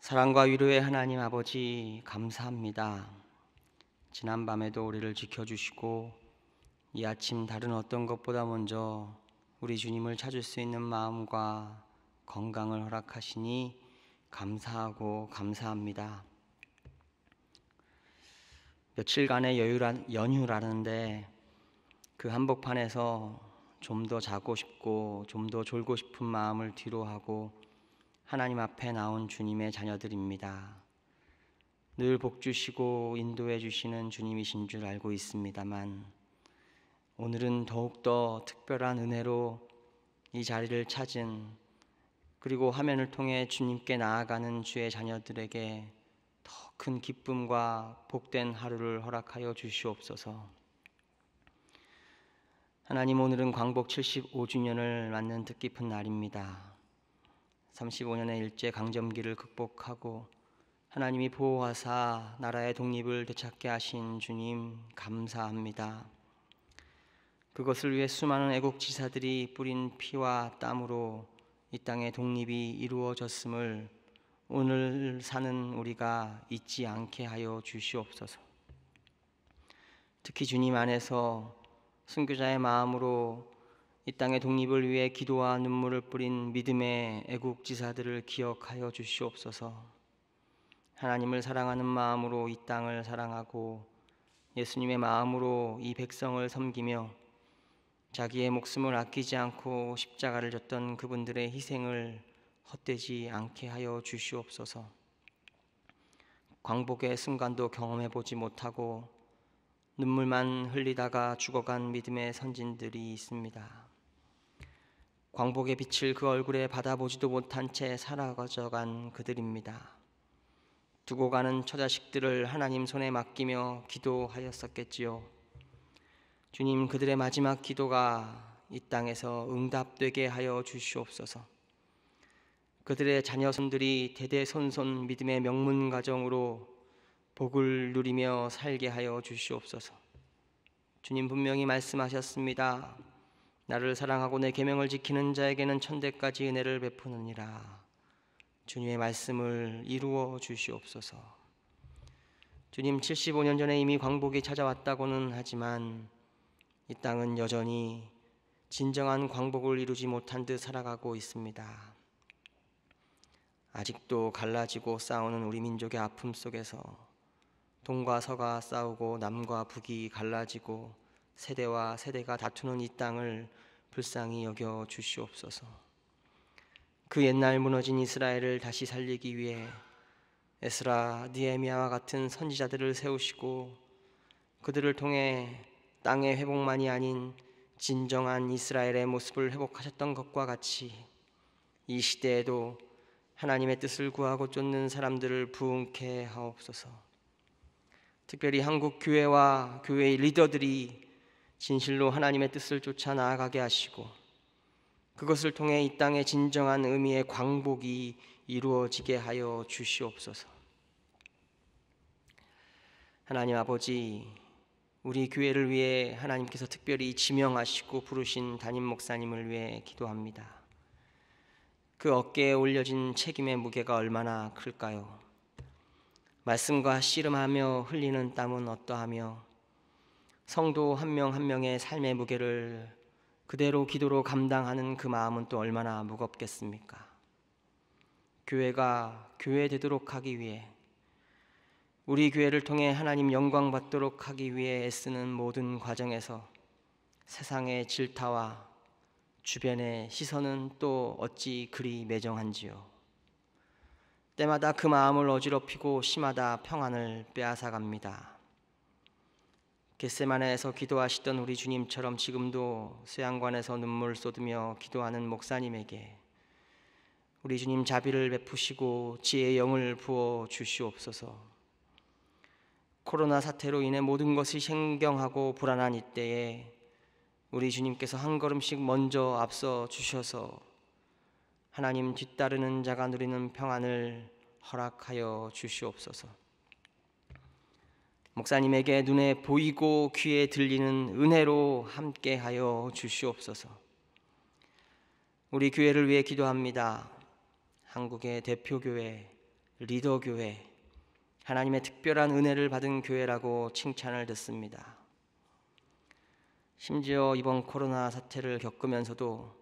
사랑과 위로의 하나님 아버지 감사합니다. 지난 밤에도 우리를 지켜주시고 이 아침 다른 어떤 것보다 먼저 우리 주님을 찾을 수 있는 마음과 건강을 허락하시니 감사하고 감사합니다. 며칠간의 여유란, 연휴라는데 그 한복판에서 좀 더 자고 싶고 좀 더 졸고 싶은 마음을 뒤로하고 하나님 앞에 나온 주님의 자녀들입니다. 늘 복주시고 인도해 주시는 주님이신 줄 알고 있습니다만 오늘은 더욱더 특별한 은혜로 이 자리를 찾은 그리고 화면을 통해 주님께 나아가는 주의 자녀들에게 더 큰 기쁨과 복된 하루를 허락하여 주시옵소서. 하나님 오늘은 광복 75주년을 맞는 뜻깊은 날입니다. 35년의 일제 강점기를 극복하고 하나님이 보호하사 나라의 독립을 되찾게 하신 주님 감사합니다. 그것을 위해 수많은 애국 지사들이 뿌린 피와 땀으로 이 땅의 독립이 이루어졌음을 오늘 사는 우리가 잊지 않게 하여 주시옵소서. 특히 주님 안에서 순교자의 마음으로 이 땅의 독립을 위해 기도와 눈물을 뿌린 믿음의 애국 지사들을 기억하여 주시옵소서. 하나님을 사랑하는 마음으로 이 땅을 사랑하고 예수님의 마음으로 이 백성을 섬기며 자기의 목숨을 아끼지 않고 십자가를 졌던 그분들의 희생을 헛되지 않게 하여 주시옵소서. 광복의 순간도 경험해 보지 못하고 눈물만 흘리다가 죽어간 믿음의 선진들이 있습니다. 광복의 빛을 그 얼굴에 받아보지도 못한 채 살아가져간 그들입니다. 두고 가는 처자식들을 하나님 손에 맡기며 기도하였었겠지요. 주님 그들의 마지막 기도가 이 땅에서 응답되게 하여 주시옵소서. 그들의 자녀손들이 대대손손 믿음의 명문 가정으로 복을 누리며 살게 하여 주시옵소서. 주님 분명히 말씀하셨습니다. 나를 사랑하고 내 계명을 지키는 자에게는 천대까지 은혜를 베푸느니라. 주님의 말씀을 이루어 주시옵소서. 주님 75년 전에 이미 광복이 찾아왔다고는 하지만 이 땅은 여전히 진정한 광복을 이루지 못한 듯 살아가고 있습니다. 아직도 갈라지고 싸우는 우리 민족의 아픔 속에서 동과 서가 싸우고 남과 북이 갈라지고 세대와 세대가 다투는 이 땅을 불쌍히 여겨 주시옵소서. 그 옛날 무너진 이스라엘을 다시 살리기 위해 에스라, 니에미아와 같은 선지자들을 세우시고 그들을 통해 땅의 회복만이 아닌 진정한 이스라엘의 모습을 회복하셨던 것과 같이 이 시대에도 하나님의 뜻을 구하고 쫓는 사람들을 부흥케 하옵소서. 특별히 한국 교회와 교회의 리더들이 진실로 하나님의 뜻을 쫓아 나아가게 하시고 그것을 통해 이 땅의 진정한 의미의 광복이 이루어지게 하여 주시옵소서. 하나님 아버지, 우리 교회를 위해 하나님께서 특별히 지명하시고 부르신 담임 목사님을 위해 기도합니다. 그 어깨에 올려진 책임의 무게가 얼마나 클까요? 말씀과 씨름하며 흘리는 땀은 어떠하며 성도 한 명한 한 명의 삶의 무게를 그대로 기도로 감당하는 그 마음은 또 얼마나 무겁겠습니까? 교회가 교회 되도록 하기 위해 우리 교회를 통해 하나님 영광 받도록 하기 위해 애쓰는 모든 과정에서 세상의 질타와 주변의 시선은 또 어찌 그리 매정한지요. 때마다 그 마음을 어지럽히고 심하다 평안을 빼앗아 갑니다. 겟세마네에서 기도하시던 우리 주님처럼 지금도 수양관에서 눈물 쏟으며 기도하는 목사님에게 우리 주님 자비를 베푸시고 지혜의 영을 부어 주시옵소서. 코로나 사태로 인해 모든 것이 생경하고 불안한 이때에 우리 주님께서 한 걸음씩 먼저 앞서 주셔서 하나님 뒤따르는 자가 누리는 평안을 허락하여 주시옵소서. 목사님에게 눈에 보이고 귀에 들리는 은혜로 함께하여 주시옵소서. 우리 교회를 위해 기도합니다. 한국의 대표 교회 리더 교회, 하나님의 특별한 은혜를 받은 교회라고 칭찬을 듣습니다. 심지어 이번 코로나 사태를 겪으면서도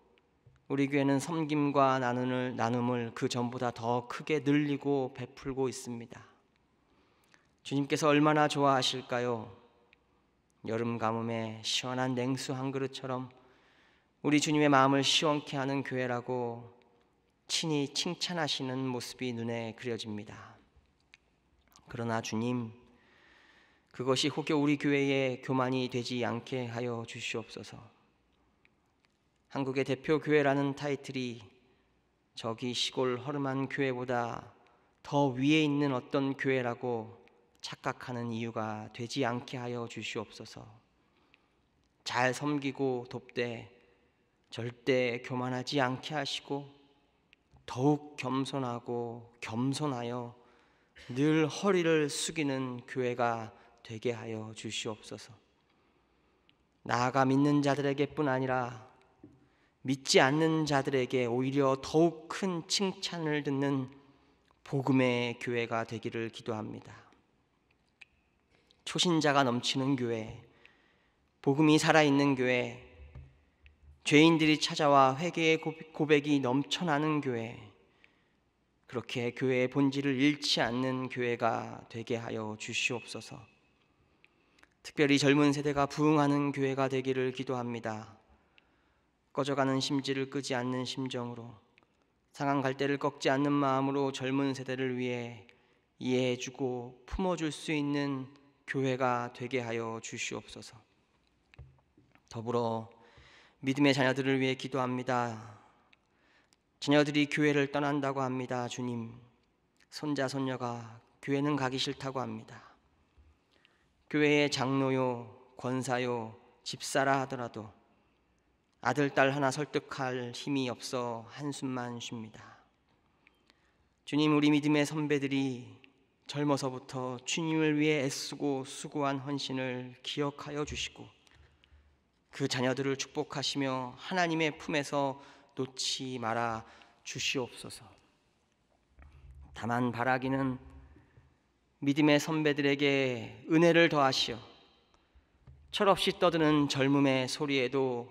우리 교회는 섬김과 나눔을, 나눔을 그 전보다 더 크게 늘리고 베풀고 있습니다. 주님께서 얼마나 좋아하실까요? 여름 가뭄에 시원한 냉수 한 그릇처럼 우리 주님의 마음을 시원케 하는 교회라고 친히 칭찬하시는 모습이 눈에 그려집니다. 그러나 주님, 그것이 혹여 우리 교회의 교만이 되지 않게 하여 주시옵소서. 한국의 대표 교회라는 타이틀이 저기 시골 허름한 교회보다 더 위에 있는 어떤 교회라고 착각하는 이유가 되지 않게 하여 주시옵소서. 잘 섬기고 돕되 절대 교만하지 않게 하시고 더욱 겸손하고 겸손하여 늘 허리를 숙이는 교회가 되게 하여 주시옵소서. 나아가 믿는 자들에게뿐 아니라 믿지 않는 자들에게 오히려 더욱 큰 칭찬을 듣는 복음의 교회가 되기를 기도합니다. 초신자가 넘치는 교회, 복음이 살아있는 교회, 죄인들이 찾아와 회개의 고백이 넘쳐나는 교회, 그렇게 교회의 본질을 잃지 않는 교회가 되게 하여 주시옵소서. 특별히 젊은 세대가 부흥하는 교회가 되기를 기도합니다. 꺼져가는 심지를 끄지 않는 심정으로 상한 갈대를 꺾지 않는 마음으로 젊은 세대를 위해 이해해주고 품어줄 수 있는 교회가 되게 하여 주시옵소서. 더불어 믿음의 자녀들을 위해 기도합니다. 자녀들이 교회를 떠난다고 합니다. 주님, 손자 손녀가 교회는 가기 싫다고 합니다. 교회의 장로요, 권사요, 집사라 하더라도 아들, 딸 하나 설득할 힘이 없어 한숨만 쉽니다. 주님, 우리 믿음의 선배들이 젊어서부터 주님을 위해 애쓰고 수고한 헌신을 기억하여 주시고 그 자녀들을 축복하시며 하나님의 품에서 놓지 말아 주시옵소서. 다만 바라기는 믿음의 선배들에게 은혜를 더하시어 철없이 떠드는 젊음의 소리에도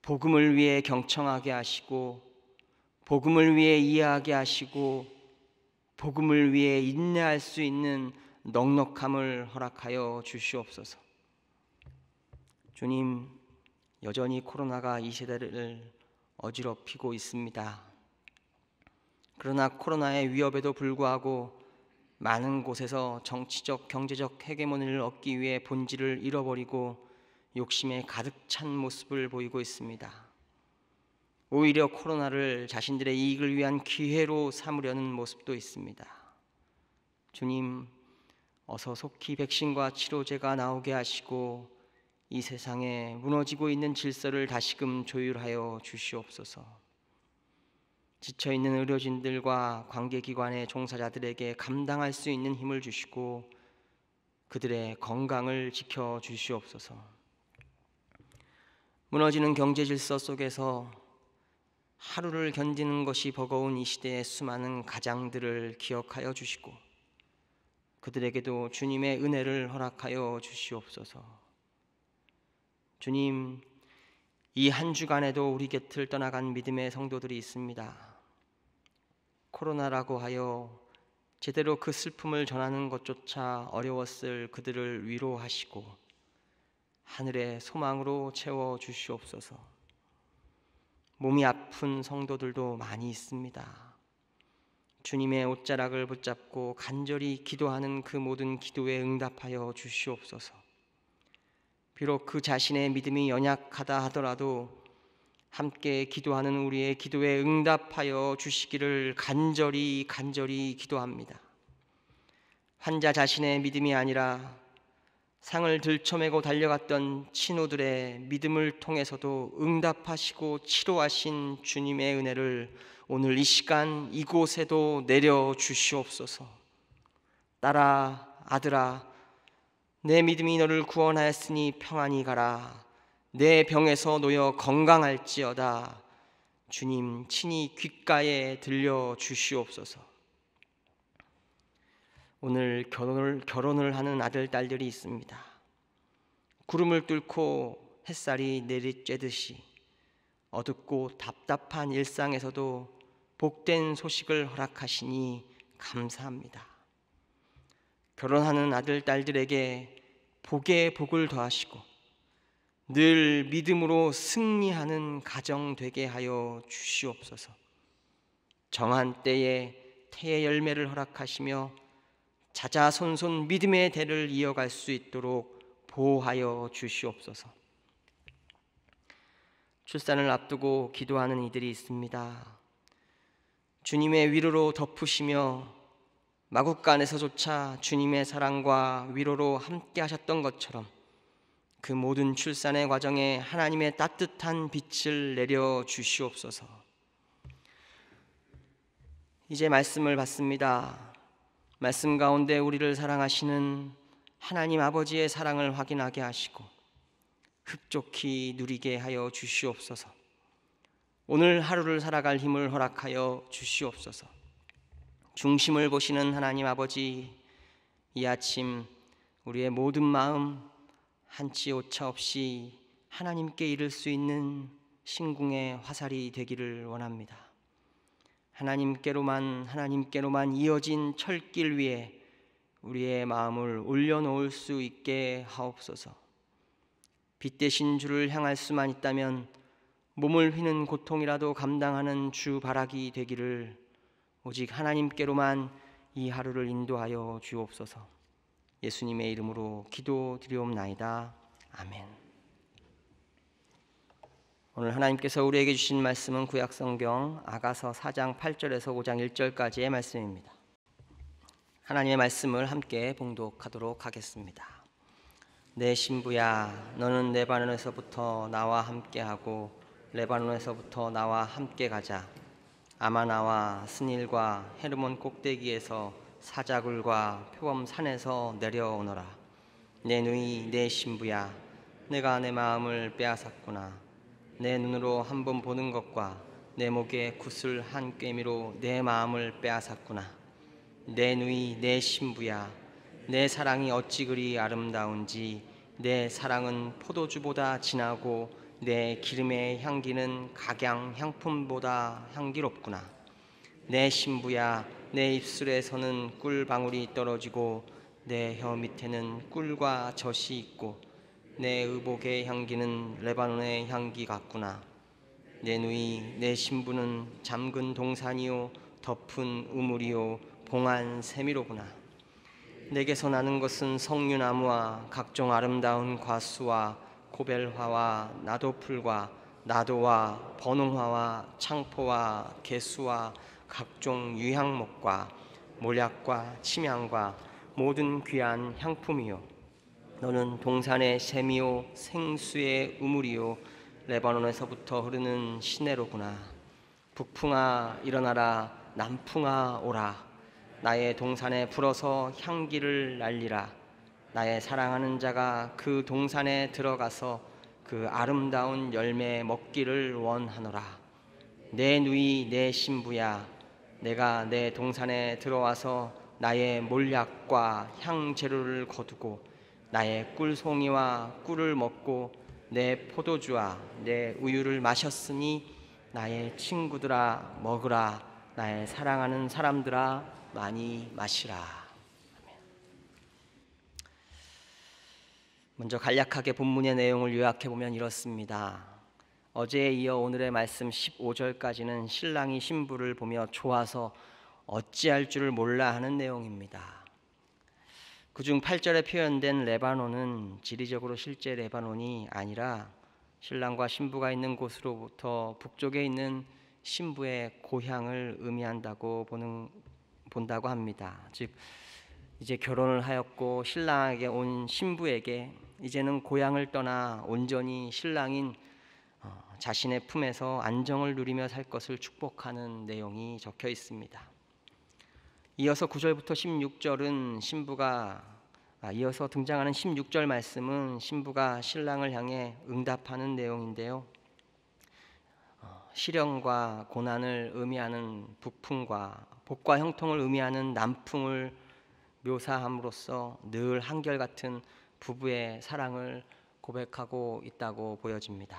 복음을 위해 경청하게 하시고 복음을 위해 이해하게 하시고 복음을 위해 인내할 수 있는 넉넉함을 허락하여 주시옵소서. 주님, 여전히 코로나가 이 세대를 어지럽히고 있습니다. 그러나 코로나의 위협에도 불구하고 많은 곳에서 정치적, 경제적 헤게모니를 얻기 위해 본질을 잃어버리고 욕심에 가득 찬 모습을 보이고 있습니다. 오히려 코로나를 자신들의 이익을 위한 기회로 삼으려는 모습도 있습니다. 주님, 어서 속히 백신과 치료제가 나오게 하시고 이 세상에 무너지고 있는 질서를 다시금 조율하여 주시옵소서. 지쳐 있는 의료진들과 관계기관의 종사자들에게 감당할 수 있는 힘을 주시고 그들의 건강을 지켜 주시옵소서. 무너지는 경제 질서 속에서 하루를 견디는 것이 버거운 이 시대의 수많은 가장들을 기억하여 주시고 그들에게도 주님의 은혜를 허락하여 주시옵소서. 주님, 이 한 주간에도 우리 곁을 떠나간 믿음의 성도들이 있습니다. 코로나라고 하여 제대로 그 슬픔을 전하는 것조차 어려웠을 그들을 위로하시고 하늘의 소망으로 채워 주시옵소서. 몸이 아픈 성도들도 많이 있습니다. 주님의 옷자락을 붙잡고 간절히 기도하는 그 모든 기도에 응답하여 주시옵소서. 비록 그 자신의 믿음이 연약하다 하더라도 함께 기도하는 우리의 기도에 응답하여 주시기를 간절히 간절히 기도합니다. 환자 자신의 믿음이 아니라 상을 들쳐매고 달려갔던 친구들의 믿음을 통해서도 응답하시고 치료하신 주님의 은혜를 오늘 이 시간 이곳에도 내려 주시옵소서. 딸아, 아들아, 내 믿음이 너를 구원하였으니 평안히 가라. 내 병에서 놓여 건강할지어다. 주님 친히 귓가에 들려 주시옵소서. 오늘 결혼을 결혼을 하는 아들 딸들이 있습니다. 구름을 뚫고 햇살이 내리쬐듯이 어둡고 답답한 일상에서도 복된 소식을 허락하시니 감사합니다. 결혼하는 아들 딸들에게 복에 복을 더하시고 늘 믿음으로 승리하는 가정 되게 하여 주시옵소서. 정한 때에 태의 열매를 허락하시며 자자손손 믿음의 대를 이어갈 수 있도록 보호하여 주시옵소서. 출산을 앞두고 기도하는 이들이 있습니다. 주님의 위로로 덮으시며 마국간에서조차 주님의 사랑과 위로로 함께 하셨던 것처럼 그 모든 출산의 과정에 하나님의 따뜻한 빛을 내려 주시옵소서. 이제 말씀을 받습니다. 말씀 가운데 우리를 사랑하시는 하나님 아버지의 사랑을 확인하게 하시고 흡족히 누리게 하여 주시옵소서. 오늘 하루를 살아갈 힘을 허락하여 주시옵소서. 중심을 보시는 하나님 아버지, 이 아침 우리의 모든 마음 한치 오차 없이 하나님께 이를 수 있는 신궁의 화살이 되기를 원합니다. 하나님께로만 하나님께로만 이어진 철길 위에 우리의 마음을 올려놓을 수 있게 하옵소서. 빛 대신 주를 향할 수만 있다면 몸을 휘는 고통이라도 감당하는 주 바라기 되기를 오직 하나님께로만 이 하루를 인도하여 주옵소서. 예수님의 이름으로 기도드리옵나이다. 아멘. 오늘 하나님께서 우리에게 주신 말씀은 구약 성경 아가서 4장 8절에서 5장 1절까지의 말씀입니다. 하나님의 말씀을 함께 봉독하도록 하겠습니다. 내 신부야 너는 레바논에서부터 나와 함께하고 레바논에서부터 나와 함께 가자. 아마나와 스닐과 헤르몬 꼭대기에서 사자굴과 표범 산에서 내려오너라. 내 누이 내 신부야, 내가 내 마음을 빼앗았구나. 내 눈으로 한 번 보는 것과 내 목에 구슬 한 꿰미로 내 마음을 빼앗았구나. 내 누이 내 신부야, 내 사랑이 어찌 그리 아름다운지 내 사랑은 포도주보다 진하고 내 기름의 향기는 각양 향품보다 향기롭구나. 내 신부야, 내 입술에서는 꿀 방울이 떨어지고 내 혀 밑에는 꿀과 젖이 있고 내 의복의 향기는 레바논의 향기 같구나. 내 누이, 내 신부는 잠근 동산이요 덮은 우물이요 봉한 세미로구나. 내게서 나는 것은 석류나무와 각종 아름다운 과수와 고벨화와 나도풀과 나도와 번홍화와 창포와 개수와 각종 유향목과 몰약과 침향과 모든 귀한 향품이요 너는 동산의 샘이요 생수의 우물이요. 레바논에서부터 흐르는 시내로구나. 북풍아 일어나라. 남풍아 오라. 나의 동산에 불어서 향기를 날리라. 나의 사랑하는 자가 그 동산에 들어가서 그 아름다운 열매 먹기를 원하노라. 내 누이 내 신부야, 내가 내 동산에 들어와서 나의 몰약과 향재료를 거두고 나의 꿀송이와 꿀을 먹고 내 포도주와 내 우유를 마셨으니 나의 친구들아 먹으라 나의 사랑하는 사람들아 많이 마시라. 먼저 간략하게 본문의 내용을 요약해 보면 이렇습니다. 어제에 이어 오늘의 말씀 15절까지는 신랑이 신부를 보며 좋아서 어찌할 줄을 몰라 하는 내용입니다. 그중 8절에 표현된 레바논은 지리적으로 실제 레바논이 아니라 신랑과 신부가 있는 곳으로부터 북쪽에 있는 신부의 고향을 의미한다고 보는 본다고 합니다. 즉 이제 결혼을 하였고 신랑에게 온 신부에게 이제는 고향을 떠나 온전히 신랑인 어, 자신의 품에서 안정을 누리며 살 것을 축복하는 내용이 적혀 있습니다. 이어서 9절부터 16절은 신부가 아, 이어서 등장하는 16절 말씀은 신부가 신랑을 향해 응답하는 내용인데요. 어, 시련과 고난을 의미하는 북풍과 복과 형통을 의미하는 남풍을 묘사함으로써 늘 한결같은 부부의 사랑을 고백하고 있다고 보여집니다.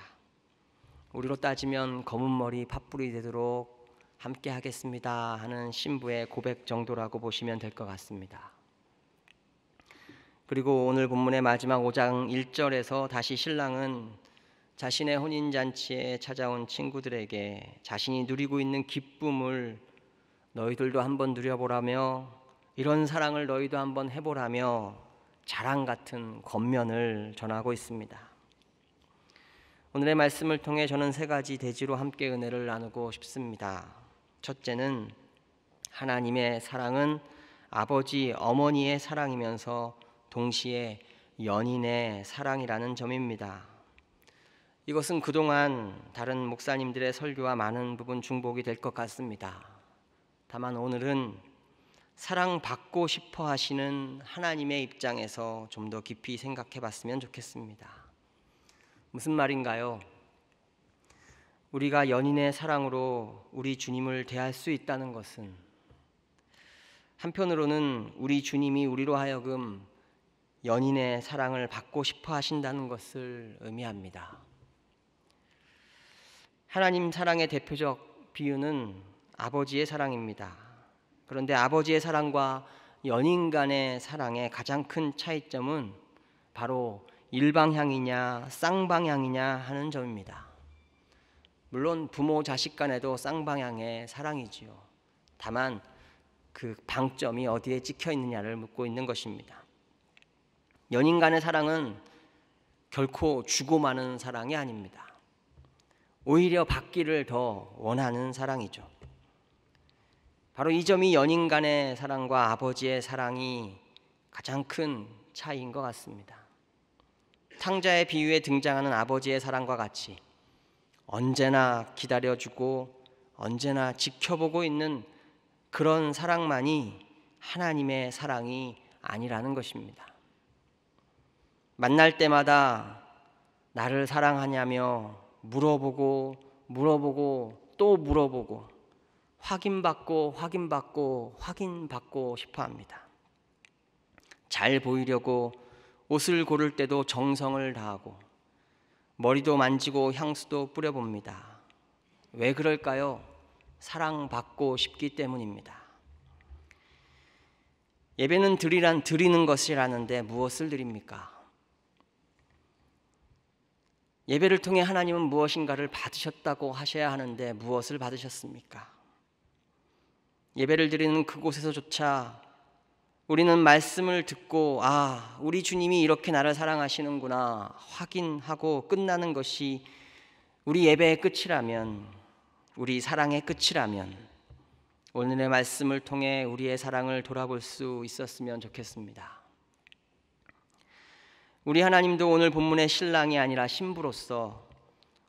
우리로 따지면 검은 머리 팥불이 되도록 함께 하겠습니다 하는 신부의 고백 정도라고 보시면 될 것 같습니다. 그리고 오늘 본문의 마지막 5장 1절에서 다시 신랑은 자신의 혼인 잔치에 찾아온 친구들에게 자신이 누리고 있는 기쁨을 너희들도 한번 누려보라며 이런 사랑을 너희도 한번 해보라며 자랑 같은 겉면을 전하고 있습니다. 오늘의 말씀을 통해 저는 세 가지 대지로 함께 은혜를 나누고 싶습니다. 첫째는 하나님의 사랑은 아버지, 어머니의 사랑이면서 동시에 연인의 사랑이라는 점입니다. 이것은 그동안 다른 목사님들의 설교와 많은 부분 중복이 될 것 같습니다. 다만 오늘은 사랑받고 싶어 하시는 하나님의 입장에서 좀 더 깊이 생각해 봤으면 좋겠습니다. 무슨 말인가요? 우리가 연인의 사랑으로 우리 주님을 대할 수 있다는 것은 한편으로는 우리 주님이 우리로 하여금 연인의 사랑을 받고 싶어 하신다는 것을 의미합니다. 하나님 사랑의 대표적 비유는 아버지의 사랑입니다. 그런데 아버지의 사랑과 연인 간의 사랑의 가장 큰 차이점은 바로 일방향이냐 쌍방향이냐 하는 점입니다. 물론 부모 자식 간에도 쌍방향의 사랑이지요. 다만 그 방점이 어디에 찍혀 있느냐를 묻고 있는 것입니다. 연인 간의 사랑은 결코 주고 마는 사랑이 아닙니다. 오히려 받기를 더 원하는 사랑이죠. 바로 이 점이 연인 간의 사랑과 아버지의 사랑이 가장 큰 차이인 것 같습니다. 탕자의 비유에 등장하는 아버지의 사랑과 같이 언제나 기다려주고 언제나 지켜보고 있는 그런 사랑만이 하나님의 사랑이 아니라는 것입니다. 만날 때마다 나를 사랑하냐며 물어보고 물어보고 또 물어보고 확인받고 확인받고 확인받고 싶어 합니다. 잘 보이려고 옷을 고를 때도 정성을 다하고 머리도 만지고 향수도 뿌려봅니다. 왜 그럴까요? 사랑받고 싶기 때문입니다. 예배는 드리란 드리는 것이라는데 무엇을 드립니까? 예배를 통해 하나님은 무엇인가를 받으셨다고 하셔야 하는데 무엇을 받으셨습니까? 예배를 드리는 그곳에서조차 우리는 말씀을 듣고 아, 우리 주님이 이렇게 나를 사랑하시는구나 확인하고 끝나는 것이 우리 예배의 끝이라면 우리 사랑의 끝이라면 오늘의 말씀을 통해 우리의 사랑을 돌아볼 수 있었으면 좋겠습니다. 우리 하나님도 오늘 본문의 신랑이 아니라 신부로서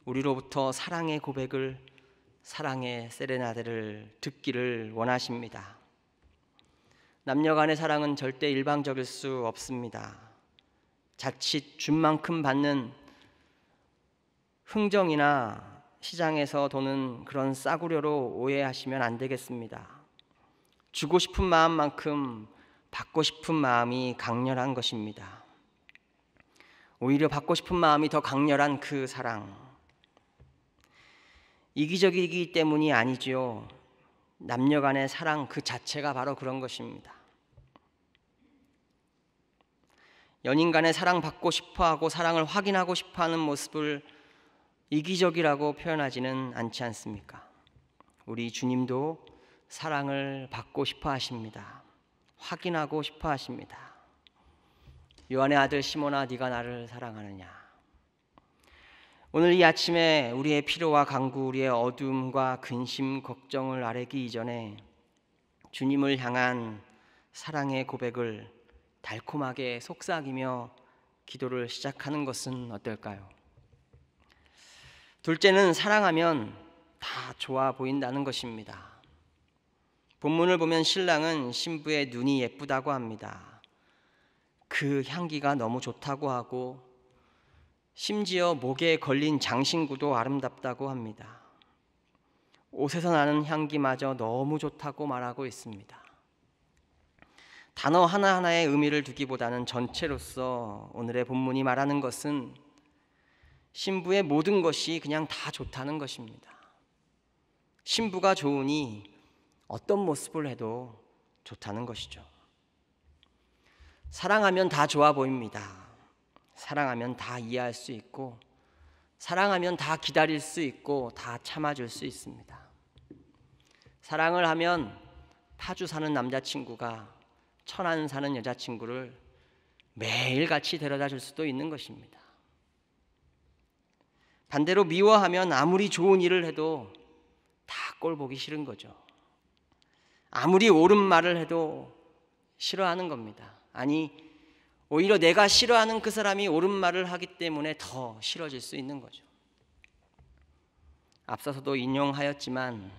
우리로부터 사랑의 고백을 사랑의 세레나데를 듣기를 원하십니다. 남녀 간의 사랑은 절대 일방적일 수 없습니다. 자칫 준 만큼 받는 흥정이나 시장에서 도는 그런 싸구려로 오해하시면 안 되겠습니다. 주고 싶은 마음만큼 받고 싶은 마음이 강렬한 것입니다. 오히려 받고 싶은 마음이 더 강렬한 그 사랑. 이기적이기 때문이 아니지요. 남녀 간의 사랑 그 자체가 바로 그런 것입니다. 연인 간의 사랑받고 싶어 하고 사랑을 확인하고 싶어 하는 모습을 이기적이라고 표현하지는 않지 않습니까? 우리 주님도 사랑을 받고 싶어 하십니다. 확인하고 싶어 하십니다. 요한의 아들 시몬아 네가 나를 사랑하느냐? 오늘 이 아침에 우리의 피로와 강구, 우리의 어둠과 근심, 걱정을 아뢰기 이전에 주님을 향한 사랑의 고백을 달콤하게 속삭이며 기도를 시작하는 것은 어떨까요? 둘째는 사랑하면 다 좋아 보인다는 것입니다. 본문을 보면 신랑은 신부의 눈이 예쁘다고 합니다. 그 향기가 너무 좋다고 하고 심지어 목에 걸린 장신구도 아름답다고 합니다. 옷에서 나는 향기마저 너무 좋다고 말하고 있습니다. 단어 하나하나의 의미를 두기보다는 전체로서 오늘의 본문이 말하는 것은 신부의 모든 것이 그냥 다 좋다는 것입니다. 신부가 좋으니 어떤 모습을 해도 좋다는 것이죠. 사랑하면 다 좋아 보입니다. 사랑하면 다 이해할 수 있고, 사랑하면 다 기다릴 수 있고, 다 참아줄 수 있습니다. 사랑을 하면 파주 사는 남자친구가 천안 사는 여자친구를 매일 같이 데려다 줄 수도 있는 것입니다. 반대로 미워하면 아무리 좋은 일을 해도 다 꼴 보기 싫은 거죠. 아무리 옳은 말을 해도 싫어하는 겁니다. 아니, 오히려 내가 싫어하는 그 사람이 옳은 말을 하기 때문에 더 싫어질 수 있는 거죠. 앞서서도 인용하였지만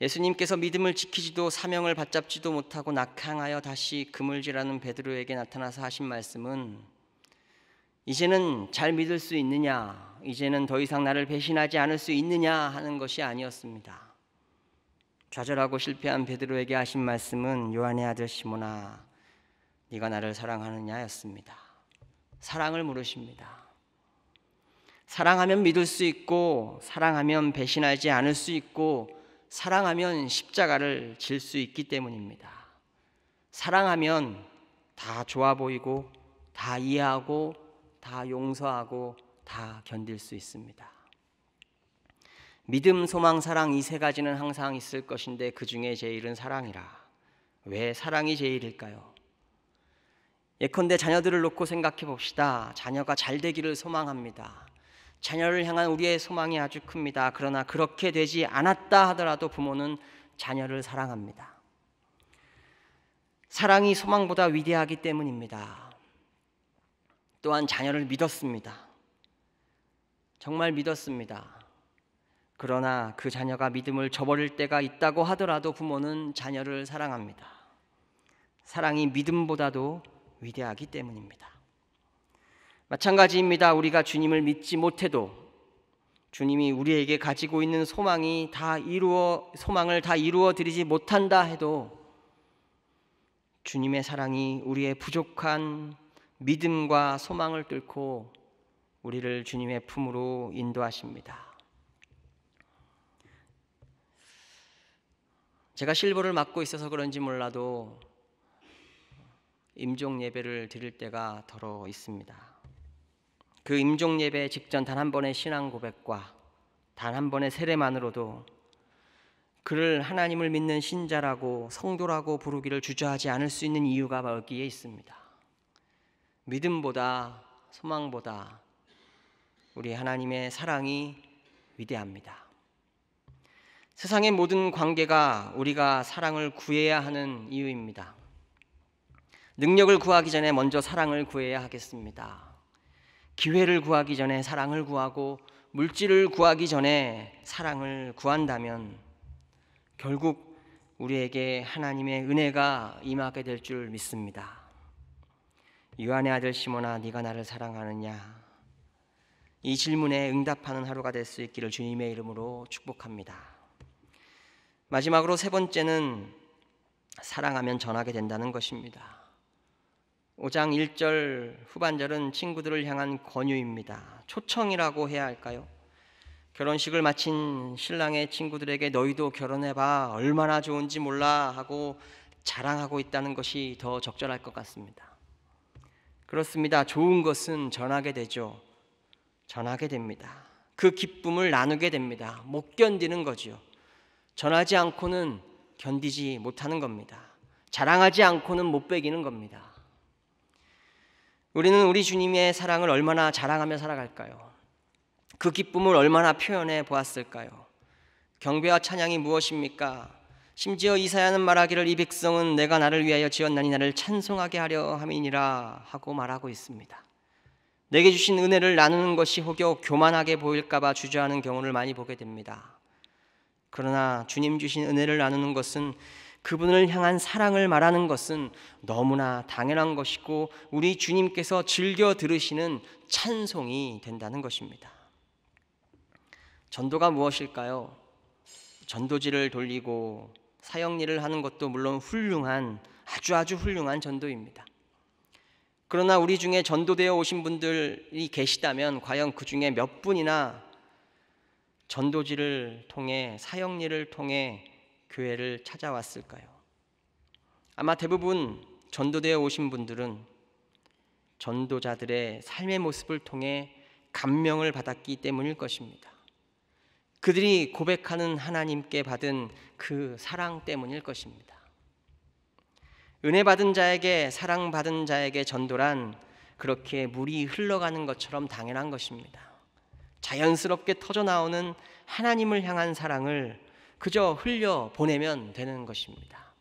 예수님께서 믿음을 지키지도 사명을 받잡지도 못하고 낙항하여 다시 그물질하는 베드로에게 나타나서 하신 말씀은 이제는 잘 믿을 수 있느냐, 이제는 더 이상 나를 배신하지 않을 수 있느냐 하는 것이 아니었습니다. 좌절하고 실패한 베드로에게 하신 말씀은 요한의 아들 시모나, 네가 나를 사랑하느냐였습니다. 사랑을 물으십니다. 사랑하면 믿을 수 있고, 사랑하면 배신하지 않을 수 있고, 사랑하면 십자가를 질 수 있기 때문입니다. 사랑하면 다 좋아 보이고 다 이해하고 다 용서하고 다 견딜 수 있습니다. 믿음, 소망, 사랑 이 세 가지는 항상 있을 것인데 그 중에 제일은 사랑이라. 왜 사랑이 제일일까요? 예컨대 자녀들을 놓고 생각해 봅시다. 자녀가 잘 되기를 소망합니다. 자녀를 향한 우리의 소망이 아주 큽니다. 그러나 그렇게 되지 않았다 하더라도 부모는 자녀를 사랑합니다. 사랑이 소망보다 위대하기 때문입니다. 또한 자녀를 믿었습니다. 정말 믿었습니다. 그러나 그 자녀가 믿음을 저버릴 때가 있다고 하더라도 부모는 자녀를 사랑합니다. 사랑이 믿음보다도 위대하기 때문입니다. 마찬가지입니다. 우리가 주님을 믿지 못해도 주님이 우리에게 가지고 있는 소망이 다 이루어 소망을 다 이루어 드리지 못한다 해도 주님의 사랑이 우리의 부족한 믿음과 소망을 뚫고 우리를 주님의 품으로 인도하십니다. 제가 실버를 맡고 있어서 그런지 몰라도 임종 예배를 드릴 때가 더러 있습니다. 그 임종 예배 직전 단 한 번의 신앙 고백과 단 한 번의 세례만으로도 그를 하나님을 믿는 신자라고 성도라고 부르기를 주저하지 않을 수 있는 이유가 여기에 있습니다. 믿음보다 소망보다 우리 하나님의 사랑이 위대합니다. 세상의 모든 관계가 우리가 사랑을 구해야 하는 이유입니다. 능력을 구하기 전에 먼저 사랑을 구해야 하겠습니다. 기회를 구하기 전에 사랑을 구하고 물질을 구하기 전에 사랑을 구한다면 결국 우리에게 하나님의 은혜가 임하게 될 줄 믿습니다. 요한의 아들 시몬아 네가 나를 사랑하느냐? 이 질문에 응답하는 하루가 될 수 있기를 주님의 이름으로 축복합니다. 마지막으로 세 번째는 사랑하면 전하게 된다는 것입니다. 5장 1절 후반절은 친구들을 향한 권유입니다. 초청이라고 해야 할까요? 결혼식을 마친 신랑의 친구들에게 너희도 결혼해봐 얼마나 좋은지 몰라 하고 자랑하고 있다는 것이 더 적절할 것 같습니다. 그렇습니다. 좋은 것은 전하게 되죠. 전하게 됩니다. 그 기쁨을 나누게 됩니다. 못 견디는 거지요. 전하지 않고는 견디지 못하는 겁니다. 자랑하지 않고는 못 배기는 겁니다. 우리는 우리 주님의 사랑을 얼마나 자랑하며 살아갈까요? 그 기쁨을 얼마나 표현해 보았을까요? 경배와 찬양이 무엇입니까? 심지어 이사야는 말하기를 이 백성은 내가 나를 위하여 지었나니 나를 찬송하게 하려 함이니라 하고 말하고 있습니다. 내게 주신 은혜를 나누는 것이 혹여 교만하게 보일까봐 주저하는 경우를 많이 보게 됩니다. 그러나 주님 주신 은혜를 나누는 것은 그분을 향한 사랑을 말하는 것은 너무나 당연한 것이고 우리 주님께서 즐겨 들으시는 찬송이 된다는 것입니다. 전도가 무엇일까요? 전도지를 돌리고 사역 일을 하는 것도 물론 훌륭한 아주 아주 훌륭한 전도입니다. 그러나 우리 중에 전도되어 오신 분들이 계시다면 과연 그 중에 몇 분이나 전도지를 통해 사역리를 통해 교회를 찾아왔을까요? 아마 대부분 전도되어 오신 분들은 전도자들의 삶의 모습을 통해 감명을 받았기 때문일 것입니다. 그들이 고백하는 하나님께 받은 그 사랑 때문일 것입니다. 은혜 받은 자에게 사랑 받은 자에게 전도란 그렇게 물이 흘러가는 것처럼 당연한 것입니다. 자연스럽게 터져 나오는 하나님을 향한 사랑을 그저 흘려 보내면 되는 것입니다.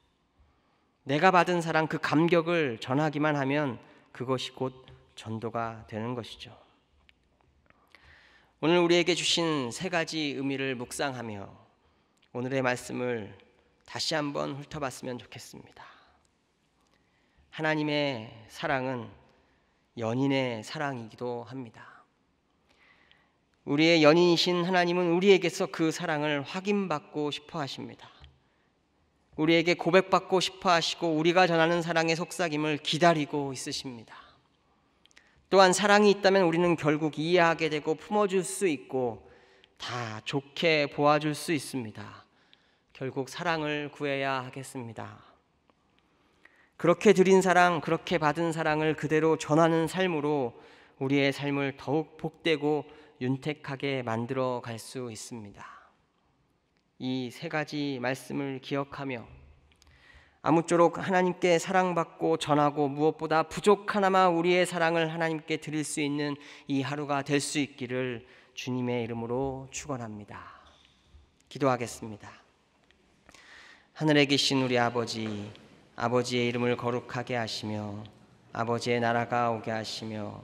내가 받은 사랑 그 감격을 전하기만 하면 그것이 곧 전도가 되는 것이죠. 오늘 우리에게 주신 세 가지 의미를 묵상하며 오늘의 말씀을 다시 한번 훑어봤으면 좋겠습니다. 하나님의 사랑은 연인의 사랑이기도 합니다. 우리의 연인이신 하나님은 우리에게서 그 사랑을 확인받고 싶어 하십니다. 우리에게 고백받고 싶어 하시고 우리가 전하는 사랑의 속삭임을 기다리고 있으십니다. 또한 사랑이 있다면 우리는 결국 이해하게 되고 품어줄 수 있고 다 좋게 보아줄 수 있습니다. 결국 사랑을 구해야 하겠습니다. 그렇게 드린 사랑, 그렇게 받은 사랑을 그대로 전하는 삶으로 우리의 삶을 더욱 복되고 윤택하게 만들어 갈 수 있습니다. 이 세 가지 말씀을 기억하며 아무쪼록 하나님께 사랑받고 전하고 무엇보다 부족하나마 우리의 사랑을 하나님께 드릴 수 있는 이 하루가 될 수 있기를 주님의 이름으로 축원합니다. 기도하겠습니다. 하늘에 계신 우리 아버지 아버지의 이름을 거룩하게 하시며 아버지의 나라가 오게 하시며